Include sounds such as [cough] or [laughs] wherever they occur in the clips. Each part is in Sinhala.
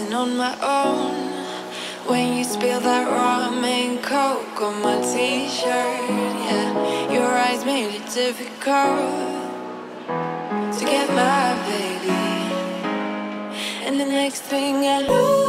on my own. When you spill that ramen coke on my t-shirt, yeah, your eyes made it difficult to get my baby. And the next thing I knew,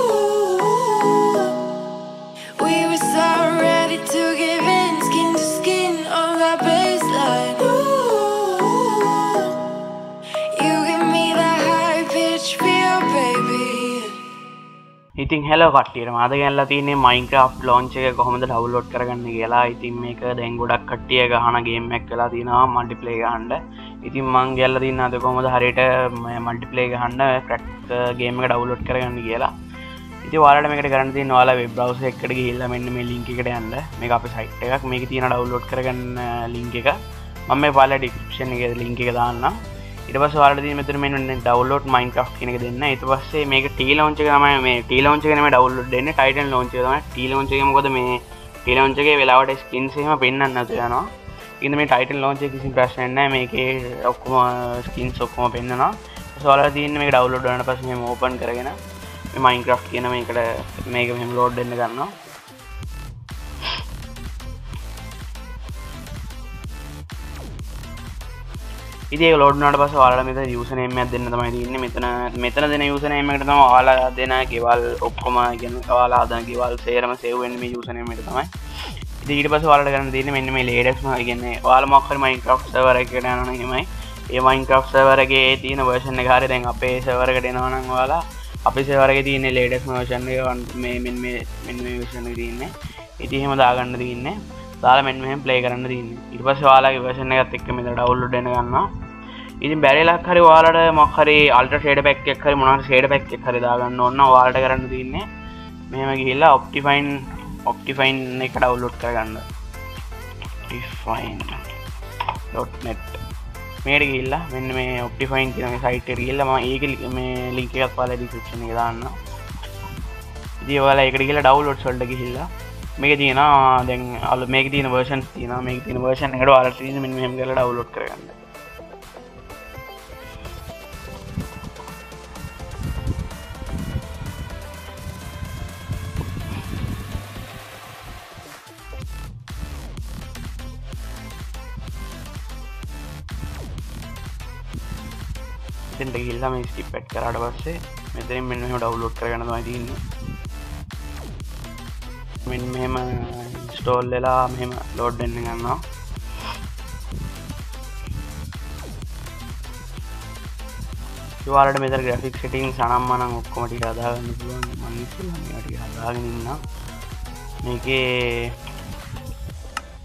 ඉතින් හෙලෝ කට්ටියට මද ගැල්ලා තියන්නේ මයින්ක්‍රෆ් ලෝංච එක කොහොමද ඩවලෝඩ් කරගන්න කියලා. ඉතින් මේක දැන් ගොඩක් කට්ටිය ගහන ගේමක් කලා තිනවා මල්ටිපලේ හන්ඩ ඉතින් මං ගැල්ල තින්න අද කොමද හරිට මල්ටිපලේ හන්ඩ ක්‍රක් ගේම ඩවලෝඩ් කරගන්න කියලා. ඉති වාලට මේකට කරන්න ති වාල බ්‍රවස එකට ගහිල්ල මෙන්න මේ ලිංකට යන්න. මේ අප සයිට් එකක්. මේක තියෙන ඩවලෝඩ් කරගන්න ලිංක එක. මම මේ පාල ඩික්ෂන් එක ලිංක එක දාන්න ඉට පස් වාලද මෙතර මෙ ඩවලෝඩ් මයින්ක්‍රෆ් කෙනෙක දෙන්න. එත පස්සේ මේක ටී ලෝංච කම මේ ටී ලෝංච කනම ඩවලෝඩ් දෙන්න. ටයිටන් ලෝංච ම ටී ලෝංච මොකද මේ ටීලෝංචගේ වෙලාවට ස්කින්සේම පෙන්න්න යනවා. ඉන්න මේ ටයිටන් ලෝංච කිසි ප්‍රශ්නන්න මේක ඔක්කොම ස්කින් සොක්කොම පෙන්න්නවා. සවාල තියන්න මේ ඩවලෝඩ් න පස මේ ඕපන් කරගෙන මයින්ක්‍රෆ් කියන මේකට මේක මෙම ලෝඩ් දෙන්න ගන්නවා. ඉති ලෝඩ්නට පස වාල මෙත යුසනයම දෙන්න තමයි තින්න මෙතන මෙතන දෙන යුසනයමට තම වාලා දෙන ගෙවල් ඔක්කොම ගෙන වාලා අදන ගෙවල් සේරම සෙවෙන්ම යුසනයමට තමයි. ඊට පස වාලට කරන්න තින මෙන්න මේ ලේඩක්ම ගන්න වාල මක්කර මයින්ක්‍රෆ් සවර එකට යන හෙමයි ඒ මයින්ක්‍රෆ් සවරගේ තියෙන වර්ෂණ කාරය දැන් අපේ සවරකට එනවනං වාලා අපි සවරග තියන්නේ ලේඩක්ම වශන්ය මේ මෙ මෙ විෂණ තියන්නේ. ඉතිහෙම දාගන්න තියන්නේ. දාලා මෙන් මෙහම ප්ලේ කරන්න තින්න ඉරිපස වාලාගේ වර්ෂණ එකත් එක්ක මෙත ඩවල්ලුඩන ගන්න ඉතින් බැරිලක් හරි වාලට මොක්හරි අල්ට ෂේඩ පැක් හරි මොනට ෂේඩ පැක් හරි දාගන්න ඔන්න වාලට කරන්න තින්නේ මෙම ගිහිල්ලා ඔප්ටිෆයින් ඔප්ටිෆයින් එක ඩවල්ලෝඩ් කරගන්න. ෆයින්.net මේට ගිල්ලා මෙන්න මේ ඔප්ටිෆයින් කියන සයිට ගිල්ලම ඒක මේ ලිංක එකත් පාල ඩිස්ක්ෂණ එක දාන්න ඉදිවල එකට කියලා ඩවලෝඩ් සොල්ට ගිහිල්ලා මේක තියෙන දැන් අල මේක තියන වර්ෂන් තියන මේ තින වර්ෂන් එකට අලට මෙම කල ඩවලෝඩ් කරගන්න. එතට ගිල්ලා මේ ස්කිප්පට් කරට පස්සේ මෙතරින් මෙන්න ඩවලෝඩ් කරගන්න තින්න මෙන් මෙහෙම ස්ටෝල් වෙලා මෙහෙම ලෝඩ් එන්න ගන්නවා. වාලට මෙතර ග්‍රෆික් සිටිං සනම්මනං ඔක්කොමටි අදාගන්න පුළුවන්. මනිට හදාගෙනන්න මේකේ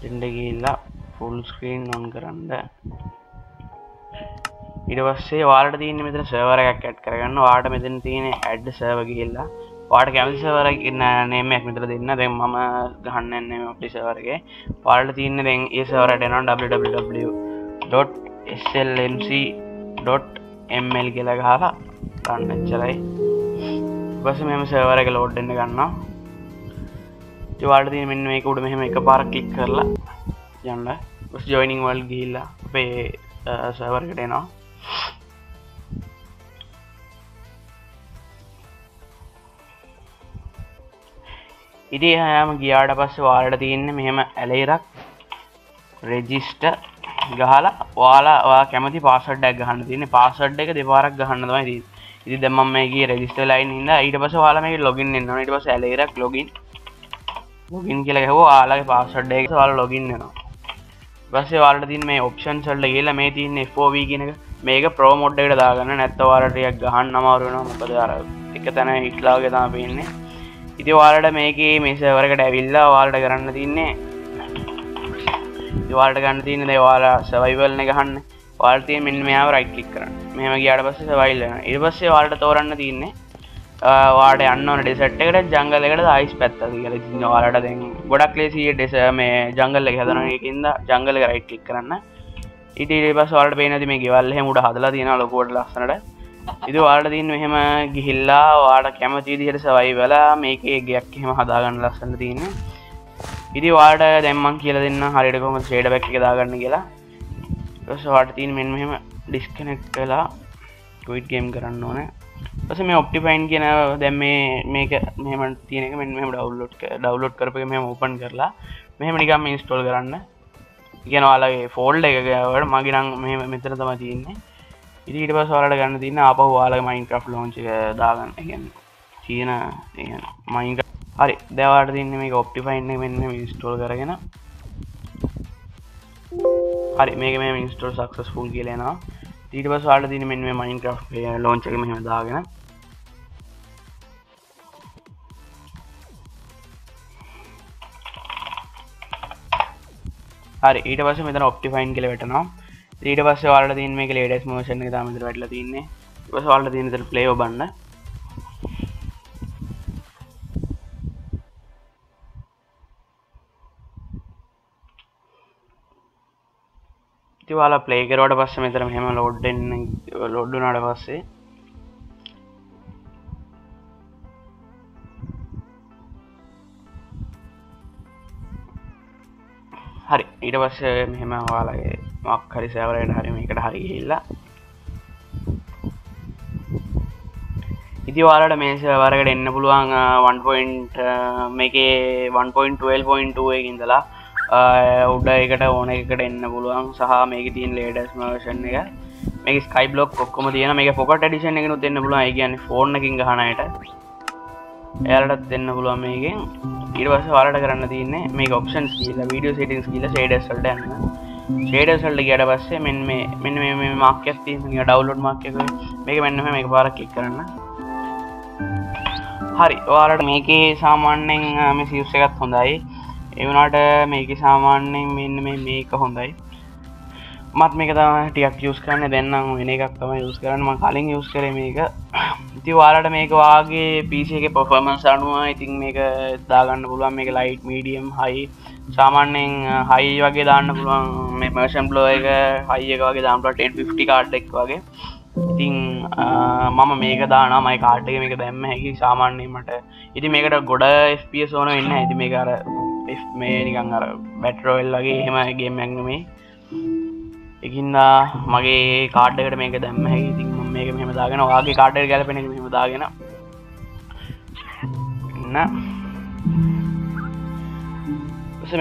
ටෙන්ඩගල්ලා ෆුල් ස්ක්‍රීන් නොන් කරන්න. ඉට පස්සේ වාට තියන මෙතන සවරයක් ඇට් කරගන්න. වාට මෙතන තියෙන ඇඩ් සව ගිල්ලා වාට කැමිසවර ඉන්න නේමයක් මෙතර දෙන්න. දැ මම ගහන්න පිසවරගේ පාලට තියන්න දැන් ඒ සවරට එනවා www.slmc.ml කියල ගහලා ගන්න එච්චරයි. බස මෙම සවරක ලෝඩ්ඩන්න ගන්නවා. වාට තිය මෙන්න මේක උඩ මෙහෙම එක පාර කික් කරලා යන්න. ජොයිනිං වල් ගිල්ලා අපේ සවරකට එනවා. ඉති හයම ගියාට පස්ස වාලට තියන්න මෙහෙම ඇලේරක් රෙජිස්ට ගහලා වාලා කැමති පාසඩ්ඩක් ගහන්න තියන්න. පාසඩ් එක දෙපාරක් ගහන්නතමයි දී ඉති දෙම මේගේ රෙජිස්ට ලයින් ඉන්න ඊට පස වාලම ලොගින් එන්න ට පස ඇලේරක් ලොගින් ලොගින් කියල හෝ ආලාගේ පාසඩ් එක. වාල ලොගින්නවා බස්සේ වාලට තින් මේ ඔප්ෂන් සල්ල කියලා මේ තියන්න ෆෝව කියනක මේක ප්‍රෝමෝඩ්ඩට දාගන්න. නැත්තවාලටයක් ගහන්න අමාරුවෙන මොකද අර එක තැන හිටලාගේ තම පෙන්නේ. ඉති වාලට මේක මේසවරකට ඇවිල්ලා වාල්ට කරන්න තින්නේ. වාල්ට ගන්න තියන දේවාලා සවයිවල්න ගහන්න. වාල්තිය මෙන්න මෙයාව රයිට්ලික් කරන්න. මෙම ගයාට පස්ස සවයිල්ලන ඉරිපස්සේ වාල්ට තෝරන්න තින්නේ වාට අන්න ඩෙසට්කට ජංගලකට අයිස් පැත්ත කියල. තින්න වාලට දැ ගොඩක් ලේසිය ඩෙස මේ ජංගල්ල හදන එකින්ද ජංගල රයිට්ලික් කරන්න. ඉට පස් වාට පේනති මේ ගෙවල්හ මුට හදලා තියෙන ලොකෝට ලස්සනට. ඉති වාට තින් මෙහෙම ගිහිල්ලා වාට කැමති දිහට සවයි වෙලා මේක ගයක් එහෙම හදාගන්න ලස්සන්න තියන්න. ඉති වාට දැම්මන් කියල දෙන්න හරිට කොම ෂේඩ පැක් එක දාගන්න කියලා. වාට තින් මෙන් මෙහෙම ඩිස්කනෙක් කලා ටවිට් ගේම් කරන්න ඕන. පස මේ ඔප්ටිපයින් කියන දැම් මේ මේක මෙම තියනක මෙ මෙම ඩවලෝඩ් ඩවලෝඩ් කරප මෙම ඕපන් කරලා මෙහම නිකම් ඉන්ස්ටෝල් කරන්න. කියන වාලගේ ෆෝල්ඩ එකකට මගිරං මෙ මෙතර තම තියන්නේ. ඉට පස් වාලට ගන්න තින්න අප වාලගේ මයින් ක්‍රෆ් ලෝංච දාගන්න. ගැන කියන මයින් හරි. දැවාට තින්න මේ ඔප්ටිෆයින්න මෙන්න ඉස්ටෝල් කරගෙන. හරි. මේක මේ ඉන්ස්ටෝල් සක්සස් ෆුල් කියලෙනවා ඊට පස් වාට තින මෙ මයින් ක්‍ර් ලෝංචක මෙහම දාගෙන. හරි. ඊට පස මෙතන ඔප්ටිෆයින් කල වෙටනවා. ඊට පස්ස වාල තින් මේ ලේඩස් මෝෂණ තමතර වැටල තින්නේ. පස වාල්ට තිනතර ප්ලේෝ බන්න ඉතිවාලා ප්ලේකරවට පස්ස මෙතර හෙම ලෝඩ්ඩෙන් ලොඩ්ඩු නට පස්සේ හරි. ඊට පස්ස මෙහෙම වාලගේ මක් හරි සෑවරයට හරි මේකට හරි හිල්ලා ඉති වාලට මේස වරකට එන්න පුළුවන් 1පොයින්ට මේකේ 1.12.2 ඉඳලා උඩ එකට ඕන එකට එන්න පුළුවන් සහ මේක තින් ලේඩස් මර්ෂන් එක. මේ ස්කයි බ්ලොක් ඔක්කොම තියෙන මේ පොකට ඩිෂන් එකනු දෙන්න පුළුවන්. කියන්න ෆෝර්න එකින් හනයට එයාලටත් දෙන්න පුළුවන් මේකෙන්. ඉරවස වාලට කරන්න තියන්නේ මේ ඔප්ෂන් කියල වීඩියෝ සිටින්ස් කියල ේඩස්ල්ට න්න ේඩසල්ට ගට පස්සේ මෙන් මේ මෙන්න මේ මාක්‍යස් ති ඩවලෝඩ් මාක්‍යක මේක මෙන්නම මේ පාරක් එක් කරන්න. හරි ඔයාලට මේකේ සාමාන්‍යෙන් මේ සිවස්ස එකත් හොඳයි. එවනාට මේක සාමාන්‍යයෙන් මෙන්න මේ මේක හොඳයි. මත් මේක තම ටියක් යස් කරන්න. දෙන්නම් වෙන එකක් තම යස් කරන්න. ම කලින් යස් කර මේක. ඉති වාලට මේක වාගේ පිසික පොෆර්මන්ස් අනුව ඉතින් මේක දාගන්න පුළුවන්. මේක ලයිට් මීඩියම් හයි සාමාන්‍යෙන් හයි වගේ දාන්න පුළුවන්. මේ මර්ෂන් බ්ලෝ එක හයි එක වගේ දාම්පලට 50 කාඩ්ඩෙක් වගේ. ඉතිං මම මේක දාන මයි කාටක මේක දැම්ම හැකි. සාමාන්‍යීමට ඉති මේකට ගොඩ ස්පිය ඕන වෙන්න ඇති මේ කර මේ නිකං අර බැටරෝවෙල් වගේ එහෙමගේ මැංගමේ එකින්දා මගේ කාඩ්ඩකට මේක දැම්ම හැකි. ඉතින් මේක මෙම දාගෙන වාගේ කාඩර් ගැලපෙන මෙම දාගෙන.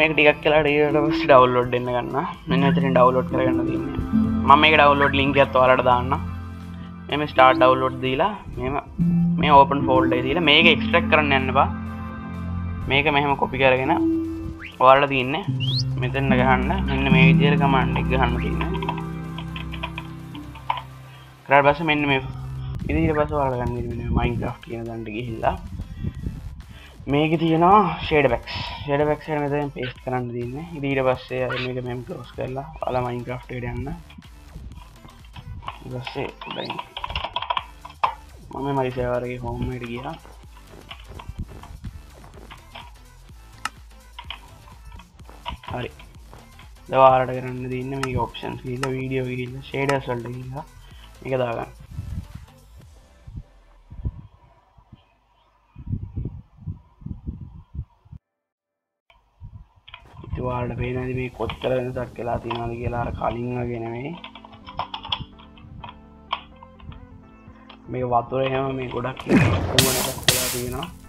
මේක ටිකක් කලාට ඊට ඩවල්ලෝඩ් එන්න ගන්න මෙන්න තරින් ඩවලෝඩ් කරගන්න දන්න ම මේ ඩවලෝඩ් ලින්ක ඇත් වලට දාන්න. මෙම ස්ටාර්් ඩවලෝඩ් දීලා මෙම මේ ඕපන් ෆෝල්ඩ දීලා මේක එක්ස්ට්‍රක් කරන්න යන්නවා මේක මෙහෙම කොපි කරගෙන ඔයාල තියන්නේ මෙතන්න ගහන්න. මෙන්න මේ විදිර කමන්්ඩක් ගහන්න තින්න කරට බස මෙන්න මේ ඉදිට පස වාලගන්න මයින් ක්‍රෆ් කියන දන්ට ගිහිල්ලා. මේක තියෙනවා ෂේඩ බැක් ෂේඩ බැක් මෙත පේස් කරන්න තින්න ඉදිට පස්සේ මේක මෙම් කලෝස් කරලා අල මයින් ක්‍රෆ්ට යන්න. බස්සේ මම මරිසයවාරගේ හෝමට කියලා හරි. දවාරට කරන්න දන්න මේ ඔප්ෂන් කියල වීඩියෝ කියල්ල ෂේඩ සල්ට කියලා එක දාගන්න. ඉතිවාට පේනද මේ කොච්චර වෙනසක් කියලා තිනද කියලාර කලින් ගෙනවේ මේ වතුර එහෙම මේ ගොඩක් [laughs] කලා තියෙනවා.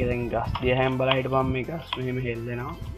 මේක ගස් දිය හැම් බලහිට පම් මේ ගස් මෙහෙම හෙල්දෙනවා